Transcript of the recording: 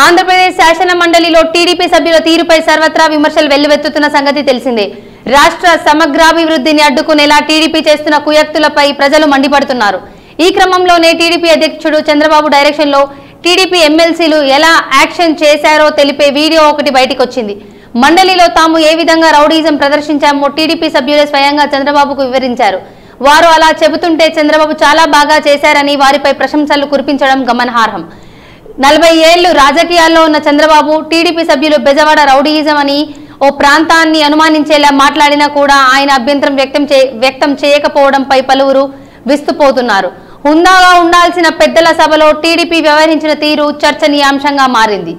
ఆంధ్రప్రదేశ్ శాసన మండలిలో టీడీపీ సభ్యుల తీరుపై సర్వత్రా విమర్శలు వెల్లువెత్తుతున్న సంగతి తెలిసిందే. రాష్ట్ర సమగ్రాభివృద్ధిని అడ్డుకునేలా టీడీపీ చేస్తున్న కుయక్తులపై ప్రజలు మండిపడుతున్నారు. ఈ క్రమంలోనే టీడీపీ అధ్యక్షుడు చంద్రబాబు డైరెక్షన్లో టీడీపీ ఎమ్మెల్సీలు ఎలా యాక్షన్ చేశారో తెలిపే వీడియో ఒకటి బయటికొచ్చింది. మండలిలో తాము ఏ విధంగా రౌడీజం ప్రదర్శించామో టీడీపీ సభ్యులే స్వయంగా చంద్రబాబుకు వివరించారు. వారు అలా చెబుతుంటే చంద్రబాబు చాలా బాగా చేశారని వారిపై ప్రశంసలు కురిపించడం గమనార్హం. నలభై ఏళ్ళు రాజకీయాల్లో ఉన్న చంద్రబాబు టీడీపీ సభ్యులు బెజవాడ రౌడీయిజం అని ఓ ప్రాంతాన్ని అనుమానించేలా మాట్లాడినా కూడా ఆయన అభ్యంతరం వ్యక్తం చే వ్యక్తం చేయకపోవడంపై పలువురు విస్తుపోతున్నారు. హుందాగా ఉండాల్సిన పెద్దల సభలో టీడీపీ వ్యవహరించిన తీరు చర్చనీయాంశంగా మారింది.